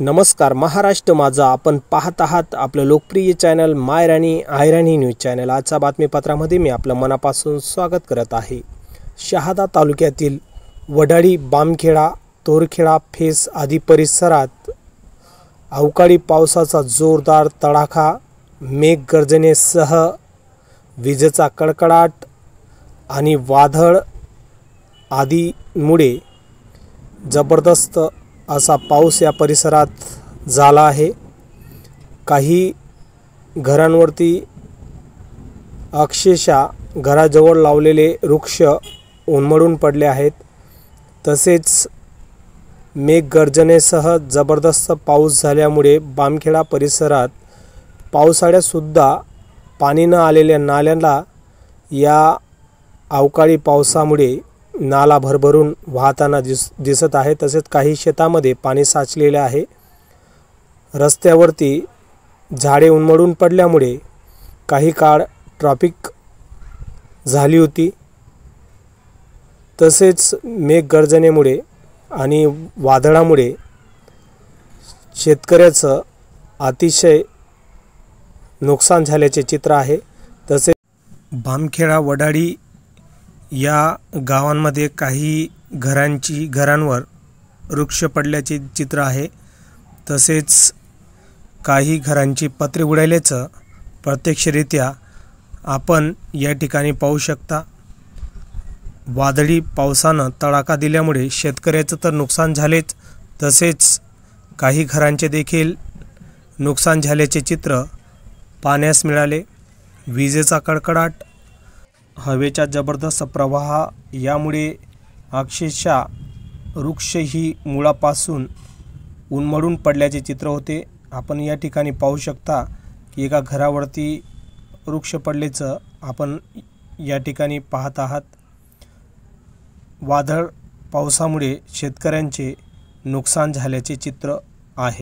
नमस्कार महाराष्ट्र माझा आपण पाहत आहात आपलं लोकप्रिय चॅनल मायराणी आयराणी न्यूज चॅनल. आजच्या बातमीपत्रामध्ये मी आपलं मनापासून स्वागत करत आहे. शहादा तालुक्यातील वडाळी बामखेडा तोरखेडा फेस आदी परिसरात अवकाळी पावसाचा जोरदार तडाखा मेघगर्जनेसह विजेचा कडकडाट आणि वादळ आदीमुळे जबरदस्त असा पाऊस या परिसरात झाला आहे. काही घरांवरती अक्षरशः घराजवळ लावलेले वृक्ष उन्मळून पडले आहेत. तसेच मेघगर्जनेसह जबरदस्त पाऊस झाल्यामुळे बामखेडा परिसरात पावसाळ्यातसुद्धा पाणी न आलेल्या नाल्यांना या अवकाळी पावसामुळे नाला भरभरून वाहताना दिस दिसत आहे. तसेच काही शेतामध्ये पाणी साचलेले आहे. रस्त्यावरती झाडे उन्मळून पडल्यामुळे काही काळ ट्रॉफिक झाली होती. तसेच मेघगर्जनेमुळे आणि वादळामुळे शेतकऱ्याचं अतिशय नुकसान झाल्याचे चित्र आहे. तसेच बामखेडा वडाळी या गावांमध्ये काही घरांची घरांवर वृक्ष पडल्याचे चित्र आहे. तसेच काही घरांची पत्रे उडाल्याचं प्रत्यक्षरित्या आपण या ठिकाणी पाहू शकता. वादळी पावसानं तडाखा दिल्यामुळे शेतकऱ्याचं तर नुकसान झालेच तसेच काही घरांचे देखील नुकसान झाल्याचे चित्र पाहण्यास मिळाले. विजेचा कडकडाट हवेचा जबरदस्त प्रवाह यामुळे अक्षरशः वृक्ष ही मुळापासून उन्मळून पडल्याचे चित्र होते. आपण या ठिकाणी पाहू शकता की एका घरावरती वृक्ष पडल्याचं आपण या ठिकाणी पाहत आहात. वादळ पावसामुळे शेतकऱ्यांचे नुकसान झाल्याचे चित्र आहे.